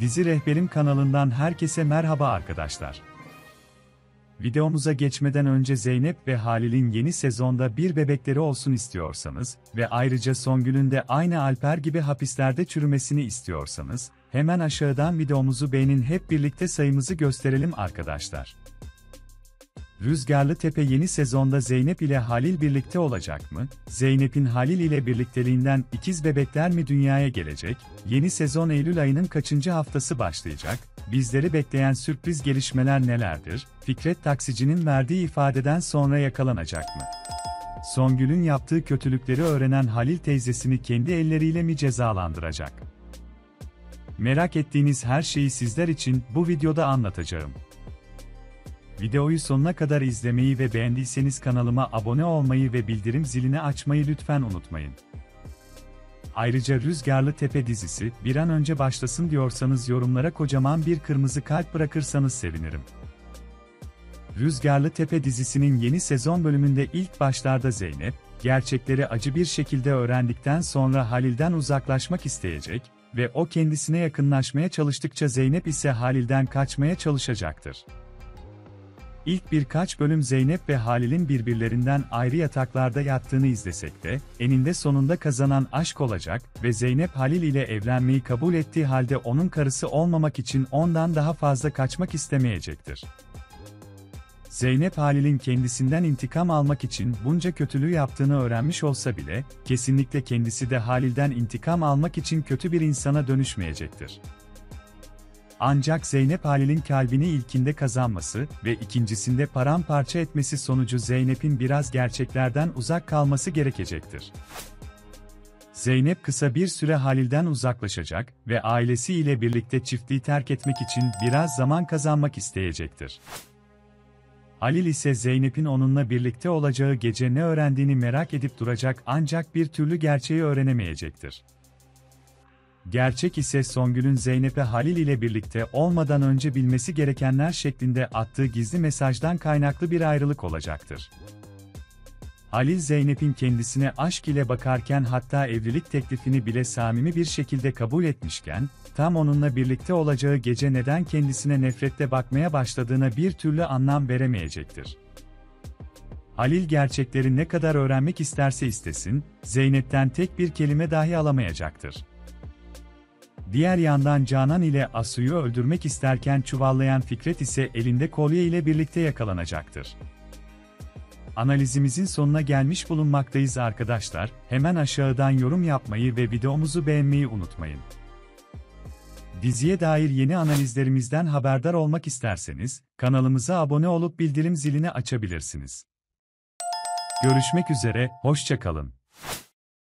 Dizi Rehberim kanalından herkese merhaba arkadaşlar. Videomuza geçmeden önce Zeynep ve Halil'in yeni sezonda bir bebekleri olsun istiyorsanız ve ayrıca Songül'ün de aynı Alper gibi hapislerde çürümesini istiyorsanız, hemen aşağıdan videomuzu beğenin hep birlikte sayımızı gösterelim arkadaşlar. Rüzgarlı Tepe yeni sezonda Zeynep ile Halil birlikte olacak mı? Zeynep'in Halil ile birlikteliğinden ikiz bebekler mi dünyaya gelecek? Yeni sezon Eylül ayının kaçıncı haftası başlayacak? Bizleri bekleyen sürpriz gelişmeler nelerdir? Fikret Taksici'nin verdiği ifadeden sonra yakalanacak mı? Songül'ün yaptığı kötülükleri öğrenen Halil teyzesini kendi elleriyle mi cezalandıracak? Merak ettiğiniz her şeyi sizler için bu videoda anlatacağım. Videoyu sonuna kadar izlemeyi ve beğendiyseniz kanalıma abone olmayı ve bildirim zilini açmayı lütfen unutmayın. Ayrıca Rüzgarlı Tepe dizisi bir an önce başlasın diyorsanız yorumlara kocaman bir kırmızı kalp bırakırsanız sevinirim. Rüzgarlı Tepe dizisinin yeni sezon bölümünde ilk başlarda Zeynep, gerçekleri acı bir şekilde öğrendikten sonra Halil'den uzaklaşmak isteyecek ve o kendisine yakınlaşmaya çalıştıkça Zeynep ise Halil'den kaçmaya çalışacaktır. İlk birkaç bölüm Zeynep ve Halil'in birbirlerinden ayrı yataklarda yattığını izlesek de, eninde sonunda kazanan aşk olacak ve Zeynep Halil ile evlenmeyi kabul ettiği halde onun karısı olmamak için ondan daha fazla kaçmak istemeyecektir. Zeynep Halil'in kendisinden intikam almak için bunca kötülüğü yaptığını öğrenmiş olsa bile, kesinlikle kendisi de Halil'den intikam almak için kötü bir insana dönüşmeyecektir. Ancak Zeynep Halil'in kalbini ilkinde kazanması ve ikincisinde paramparça etmesi sonucu Zeynep'in biraz gerçeklerden uzak kalması gerekecektir. Zeynep kısa bir süre Halil'den uzaklaşacak ve ailesiyle birlikte çiftliği terk etmek için biraz zaman kazanmak isteyecektir. Halil ise Zeynep'in onunla birlikte olacağı gece ne öğrendiğini merak edip duracak ancak bir türlü gerçeği öğrenemeyecektir. Gerçek ise Songül'ün Zeynep'e Halil ile birlikte olmadan önce bilmesi gerekenler şeklinde attığı gizli mesajdan kaynaklı bir ayrılık olacaktır. Halil Zeynep'in kendisine aşk ile bakarken hatta evlilik teklifini bile samimi bir şekilde kabul etmişken, tam onunla birlikte olacağı gece neden kendisine nefretle bakmaya başladığına bir türlü anlam veremeyecektir. Halil gerçekleri ne kadar öğrenmek isterse istesin, Zeynep'ten tek bir kelime dahi alamayacaktır. Diğer yandan Canan ile Asu'yu öldürmek isterken çuvallayan Fikret ise elinde kolye ile birlikte yakalanacaktır. Analizimizin sonuna gelmiş bulunmaktayız arkadaşlar. Hemen aşağıdan yorum yapmayı ve videomuzu beğenmeyi unutmayın. Diziye dair yeni analizlerimizden haberdar olmak isterseniz kanalımıza abone olup bildirim zilini açabilirsiniz. Görüşmek üzere, hoşça kalın.